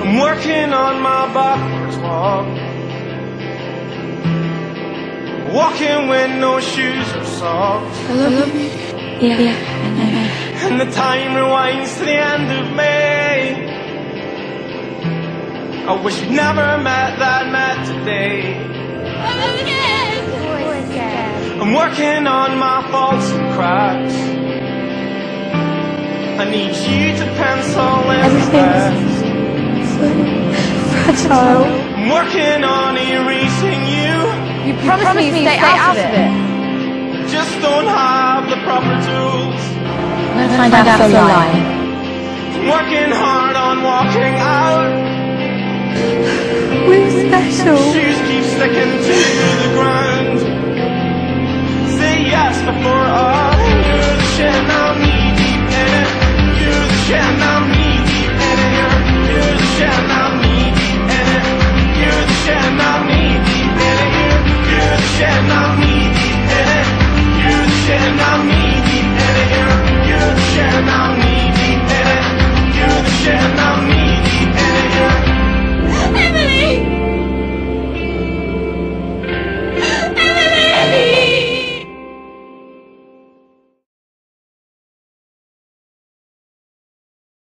I'm working on my backwards walk. Walking with no shoes or socks. Yeah, yeah. And the time rewinds to the end of May. I wish we'd never met that met today. I'm working on my faults and cracks. I need you to pencil in the rest. Fragile. I'm working on erasing you. You promised me you'd stay out of it. Just don't have the proper tools. I'm gonna find out if you're lying. Working hard on walking out. We're special. Shoes keep sticking to the ground.